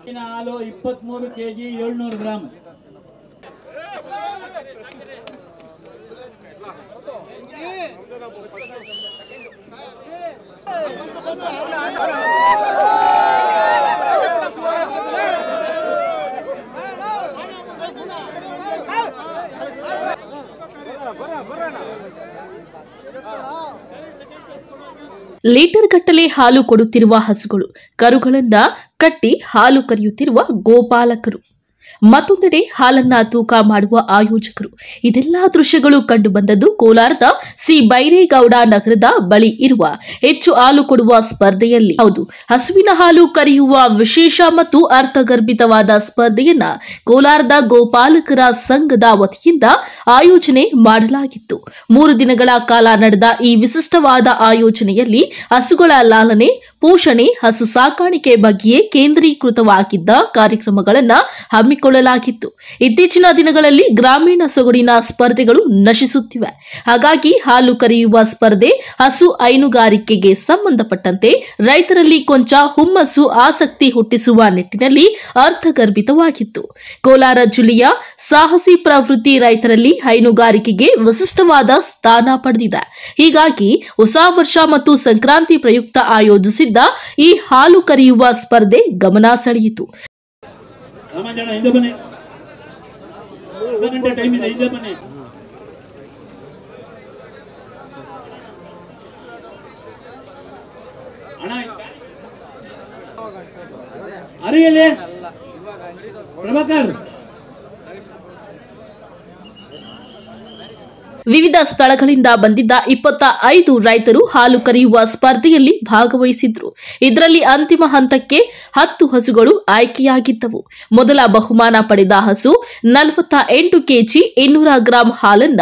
ಹಸುವಿನ ಹಾಲು ಇಪ್ಪತ್ಮೂರು ಕೆಜಿ ಏಳ್ನೂರು ಗ್ರಾಮ್ ಲೀಟರ್ ಗಟ್ಟಲೆ ಹಾಲು ಕೊಡುತ್ತಿರುವ ಹಸುಗಳು ಕರುಗಳನ್ನ ಕಟ್ಟಿ ಹಾಲು ಕರೆಯುತ್ತಿರುವ ಗೋಪಾಲಕರು. ಮತ್ತೊಂದೆಡೆ ಹಾಲನ್ನ ತೂಕ ಮಾಡುವ ಆಯೋಜಕರು. ಇದೆಲ್ಲಾ ದೃಶ್ಯಗಳು ಕಂಡು ಬಂದದ್ದು ಕೋಲಾರದ ಸಿ. ಬೈರೇಗೌಡ ನಗರದ ಬಳಿ ಇರುವ ಹೆಚ್ಚು ಹಾಲು ಕೊಡುವ ಸ್ಪರ್ಧೆಯಲ್ಲಿ. ಹೌದು, ಹಸುವಿನ ಹಾಲು ಕರೆಯುವ ವಿಶೇಷ ಮತ್ತು ಅರ್ಥಗರ್ಭಿತವಾದ ಸ್ಪರ್ಧೆಯನ್ನ ಕೋಲಾರದ ಗೋಪಾಲಕರ ಸಂಘದ ವತಿಯಿಂದ ಆಯೋಜನೆ ಮಾಡಲಾಗಿತ್ತು. ಮೂರು ದಿನಗಳ ಕಾಲ ನಡೆದ ಈ ವಿಶಿಷ್ಟವಾದ ಆಯೋಜನೆಯಲ್ಲಿ ಹಸುಗಳ ಲಾಲನೆ ಪೋಷಣೆ, ಹಸು ಸಾಕಾಣಿಕೆ ಬಗ್ಗೆಯೇ ಕೇಂದ್ರೀಕೃತವಾಗಿದ್ದ ಕಾರ್ಯಕ್ರಮಗಳನ್ನು ಹಮ್ಮಿಕೊಳ್ಳಲಾಗಿತ್ತು. ಇತ್ತೀಚಿನ ದಿನಗಳಲ್ಲಿ ಗ್ರಾಮೀಣ ಸೊಗಡಿನ ಸ್ಪರ್ಧೆಗಳು ನಶಿಸುತ್ತಿವೆ. ಹಾಗಾಗಿ ಹಾಲು ಕರೆಯುವ ಸ್ಪರ್ಧೆ, ಹಸು ಹೈನುಗಾರಿಕೆಗೆ ಸಂಬಂಧಪಟ್ಟಂತೆ ರೈತರಲ್ಲಿ ಕೊಂಚ ಹುಮ್ಮಸ್ಸು, ಆಸಕ್ತಿ ಹುಟ್ಟಿಸುವ ನಿಟ್ಟಿನಲ್ಲಿ ಅರ್ಥಗರ್ಭಿತವಾಗಿತ್ತು. ಕೋಲಾರ ಜಿಲ್ಲೆಯ ಸಾಹಸಿ ಪ್ರವೃತ್ತಿ ರೈತರಲ್ಲಿ ಹೈನುಗಾರಿಕೆಗೆ ವಿಶಿಷ್ಟವಾದ ಸ್ಥಾನ ಪಡೆದಿದೆ. ಹೀಗಾಗಿ ಹೊಸ ವರ್ಷ ಮತ್ತು ಸಂಕ್ರಾಂತಿ ಪ್ರಯುಕ್ತ ಆಯೋಜಿಸಿದ್ದ ಈ ಹಾಲು ಕರೆಯುವ ಸ್ಪರ್ಧೆ ಗಮನ ಸೆಳೆಯಿತು. ರಾಮಾಂಜನ ವಿವಿಧ ಸ್ಥಳಗಳಿಂದ ಬಂದಿದ್ದ ಇಪ್ಪತ್ತ ಐದು ರೈತರು ಹಾಲು ಕರೆಯುವ ಸ್ಪರ್ಧೆಯಲ್ಲಿ ಭಾಗವಹಿಸಿದ್ರು. ಇದರಲ್ಲಿ ಅಂತಿಮ ಹಂತಕ್ಕೆ ಹತ್ತು ಹಸುಗಳು ಆಯ್ಕೆಯಾಗಿದ್ದವು. ಮೊದಲ ಬಹುಮಾನ ಪಡೆದ ಹಸು ನಲವತ್ತ ಎಂಟು ಕೆಜಿ ಇನ್ನೂರ ಗ್ರಾಂ ಹಾಲನ್ನ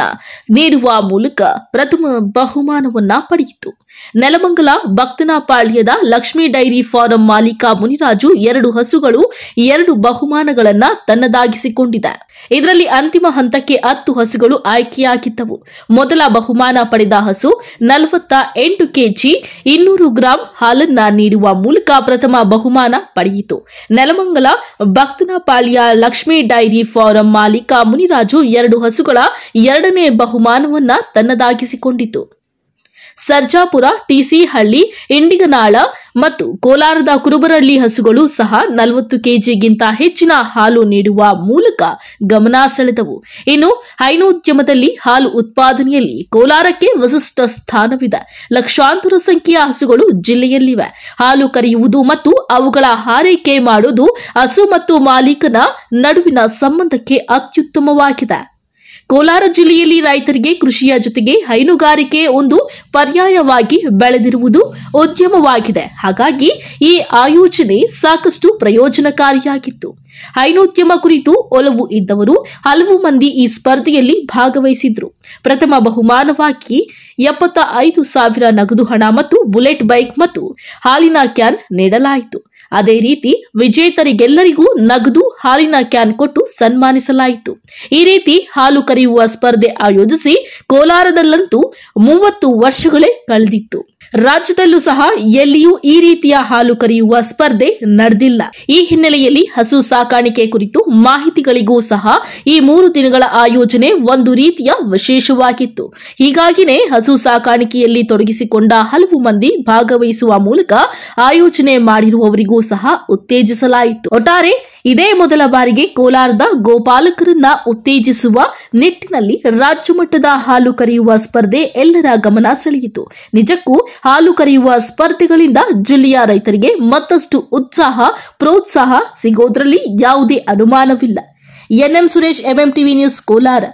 ನೀಡುವ ಮೂಲಕ ಪ್ರಥಮ ಬಹುಮಾನವನ್ನ ಪಡೆಯಿತು. ನೆಲಮಂಗಲ ಭಕ್ತನಪಾಳ್ಯದ ಲಕ್ಷ್ಮೀ ಡೈರಿ ಫಾರಂ ಮಾಲೀಕ ಮುನಿರಾಜು ಎರಡು ಹಸುಗಳು ಎರಡು ಬಹುಮಾನಗಳನ್ನ ತನ್ನದಾಗಿಸಿಕೊಂಡಿದೆ ಇದರಲ್ಲಿ ಅಂತಿಮ ಹಂತಕ್ಕೆ ಹತ್ತು ಹಸುಗಳು ಆಯ್ಕೆಯಾಗಿದ್ದವು. ಮೊದಲ ಬಹುಮಾನ ಪಡೆದ ಹಸು ನಲವತ್ತ ಎಂಟು ಕೆಜಿ ಇನ್ನೂರು ಗ್ರಾಂ ಹಾಲನ್ನ ನೀಡುವ ಮೂಲಕ ಪ್ರಥಮ ಬಹುಮಾನ ಪಡೆಯಿತು. ನೆಲಮಂಗಲ, ಭಕ್ತನಪಾಳ್ಯ, ಲಕ್ಷ್ಮೀ ಡೈರಿ ಫಾರಂ ಮಾಲೀಕ ಮುನಿರಾಜು ಎರಡು ಹಸುಗಳ ಎರಡನೇ ಬಹುಮಾನವನ್ನ ತನ್ನದಾಗಿಸಿಕೊಂಡಿತು. ಸರ್ಜಾಪುರ ಟಿಸಿ ಹಳ್ಳಿ, ಇಂಡಿಗನಾಳ ಮತ್ತು ಕೋಲಾರದ ಕುರುಬರಳ್ಳಿ ಹಸುಗಳು ಸಹ ನಲವತ್ತು ಕೆಜಿಗಿಂತ ಹೆಚ್ಚಿನ ಹಾಲು ನೀಡುವ ಮೂಲಕ ಗಮನ ಸೆಳೆದವು. ಇನ್ನು ಹೈನೋದ್ಯಮದಲ್ಲಿ ಹಾಲು ಉತ್ಪಾದನೆಯಲ್ಲಿ ಕೋಲಾರಕ್ಕೆ ವಿಶಿಷ್ಟ ಸ್ಥಾನವಿದೆ. ಲಕ್ಷಾಂತರ ಸಂಖ್ಯೆಯ ಹಸುಗಳು ಜಿಲ್ಲೆಯಲ್ಲಿವೆ. ಹಾಲು ಕರೆಯುವುದು ಮತ್ತು ಅವುಗಳ ಹಾರೈಕೆ ಮಾಡುವುದು ಹಸು ಮತ್ತು ಮಾಲೀಕನ ನಡುವಿನ ಸಂಬಂಧಕ್ಕೆ ಅತ್ಯುತ್ತಮವಾಗಿದೆ. ಕೋಲಾರ ಜಿಲ್ಲೆಯಲ್ಲಿ ರೈತರಿಗೆ ಕೃಷಿಯ ಜೊತೆಗೆ ಹೈನುಗಾರಿಕೆ ಒಂದು ಪರ್ಯಾಯವಾಗಿ ಬೆಳೆದಿರುವುದು ಉದ್ಯಮವಾಗಿದೆ. ಹಾಗಾಗಿ ಈ ಆಯೋಜನೆ ಸಾಕಷ್ಟು ಪ್ರಯೋಜನಕಾರಿಯಾಗಿತ್ತು. ಹೈನೋದ್ಯಮ ಕುರಿತು ಒಲವು ಇದ್ದವರು ಹಲವು ಮಂದಿ ಈ ಸ್ಪರ್ಧೆಯಲ್ಲಿ ಭಾಗವಹಿಸಿದ್ರು. ಪ್ರಥಮ ಬಹುಮಾನವಾಗಿ ಎಪ್ಪತ್ತ ಐದು ಸಾವಿರ ನಗದು ಹಣ ಮತ್ತು ಬುಲೆಟ್ ಬೈಕ್ ಮತ್ತು ಹಾಲಿನ ಕ್ಯಾನ್ ನೀಡಲಾಯಿತು. ಅದೇ ರೀತಿ ವಿಜೇತರಿಗೆಲ್ಲರಿಗೂ ನಗದು ಹಾಲಿನ ಕ್ಯಾನ್ ಕೊಟ್ಟು ಸನ್ಮಾನಿಸಲಾಯಿತು. ಈ ರೀತಿ ಹಾಲು ಕರೆಯುವ ಸ್ಪರ್ಧೆ ಆಯೋಜಿಸಿ ಕೋಲಾರದಲ್ಲಂತೂ ಮೂವತ್ತು ವರ್ಷಗಳೇ ಕಳೆದಿತ್ತು. ರಾಜ್ಯದಲ್ಲೂ ಸಹ ಎಲ್ಲಿಯೂ ಈ ರೀತಿಯ ಹಾಲು ಕರೆಯುವ ಸ್ಪರ್ಧೆ ನಡೆದಿಲ್ಲ. ಈ ಹಿನ್ನೆಲೆಯಲ್ಲಿ ಹಸು ಸಾಕಾಣಿಕೆ ಕುರಿತು ಮಾಹಿತಿಗಳಿಗೂ ಸಹ ಈ ಮೂರು ದಿನಗಳ ಆಯೋಜನೆ ಒಂದು ರೀತಿಯ ವಿಶೇಷವಾಗಿತ್ತು. ಹೀಗಾಗಿನೇ ಹಸು ಸಾಕಾಣಿಕೆಯಲ್ಲಿ ತೊಡಗಿಸಿಕೊಂಡ ಹಲವು ಮಂದಿ ಭಾಗವಹಿಸುವ ಮೂಲಕ ಆಯೋಜನೆ ಮಾಡಿರುವವರಿಗೂ ಸಹ ಉತ್ತೇಜಿಸಲಾಯಿತು. ಒಟ್ಟಾರೆ ಇದೇ ಮೊದಲ ಬಾರಿಗೆ ಕೋಲಾರದ ಗೋಪಾಲಕರನ್ನ ಉತ್ತೇಜಿಸುವ ನಿಟ್ಟಿನಲ್ಲಿ ರಾಜ್ಯ ಮಟ್ಟದ ಹಾಲು ಕರೆಯುವ ಸ್ಪರ್ಧೆ ಎಲ್ಲರ ಗಮನ ಸೆಳೆಯಿತು. ನಿಜಕ್ಕೂ ಹಾಲು ಕರೆಯುವ ಸ್ಪರ್ಧೆಗಳಿಂದ ಜಿಲ್ಲೆಯ ರೈತರಿಗೆ ಮತ್ತಷ್ಟು ಉತ್ಸಾಹ, ಪ್ರೋತ್ಸಾಹ ಸಿಗೋದ್ರಲ್ಲಿ ಯಾವುದೇ ಅನುಮಾನವಿಲ್ಲ. NM Suresh MM TV news, Kolar.